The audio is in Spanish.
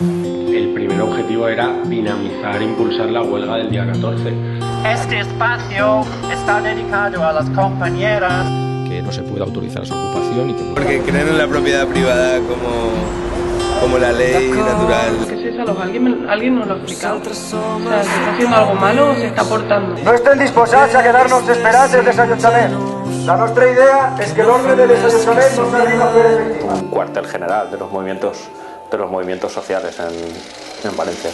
El primer objetivo era dinamizar e impulsar la huelga del día 14. Este espacio está dedicado a las compañeras que no se puede autorizar su ocupación y que... Porque creen en la propiedad privada como, como la ley natural. ¿Qué es eso? ¿Alguien, alguien nos lo ha explicado? O sea, ¿se está haciendo algo malo o se está portando? No estén disposats a quedar-nos esperats el desallotjament. La nostra idea es que el orden de desallotjament no s'arriba a fer efectiu. Un cuartel general de los movimientos, de los movimientos sociales en, en Valencia.